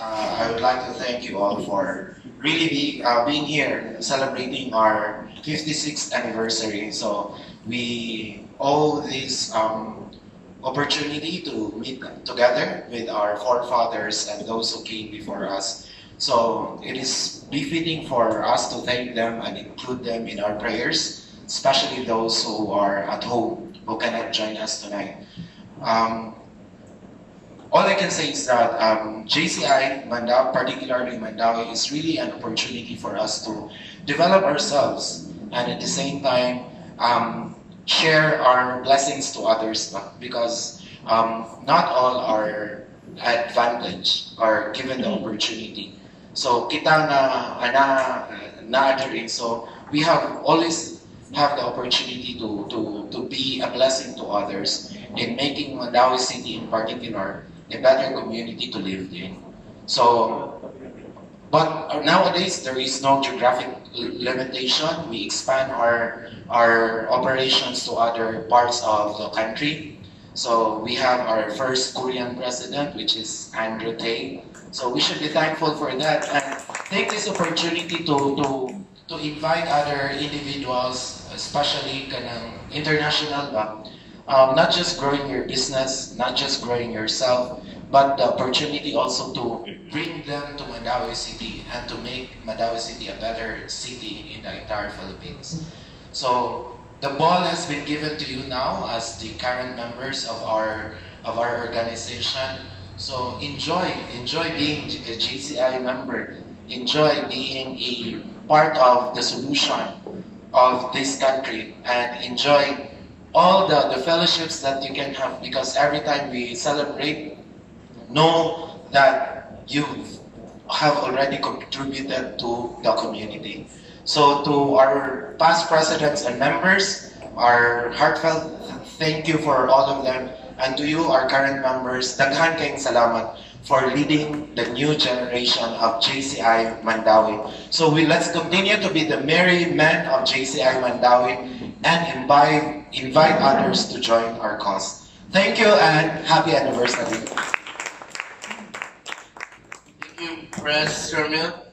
uh, I would like to thank you all for really be, uh, being here celebrating our 56th anniversary. So we owe this um, opportunity to meet together with our forefathers and those who came before us. So it is befitting for us to thank them and include them in our prayers, especially those who are at home who cannot join us tonight. Um, all I can say is that um, JCI, Mandaue, particularly Mandaue, is really an opportunity for us to develop ourselves and at the same time um, share our blessings to others because um, not all are advantage or given the opportunity. So kita na na na so we have always have the opportunity to, to, to be a blessing to others in making Mandaue City in particular a better community to live in. So, but nowadays there is no geographic limitation. We expand our our operations to other parts of the country. So we have our first Korean president, which is Andrew Tay. So we should be thankful for that and take this opportunity to to to invite other individuals, especially international um, not just growing your business, not just growing yourself, but the opportunity also to bring them to Mandaue City and to make Mandaue City a better city in the entire Philippines. So the ball has been given to you now as the current members of our of our organization. So enjoy, enjoy being a JCI member. Enjoy being a part of the solution of this country and enjoy all the, the fellowships that you can have because every time we celebrate, know that you have already contributed to the community. So to our past presidents and members, our heartfelt thank you for all of them. And to you, our current members, daghan kayong salamat for leading the new generation of JCI Mandaue. So we let's continue to be the merry men of JCI Mandaue and invite, invite others to join our cause. Thank you and happy anniversary. Thank you, Press Kermil.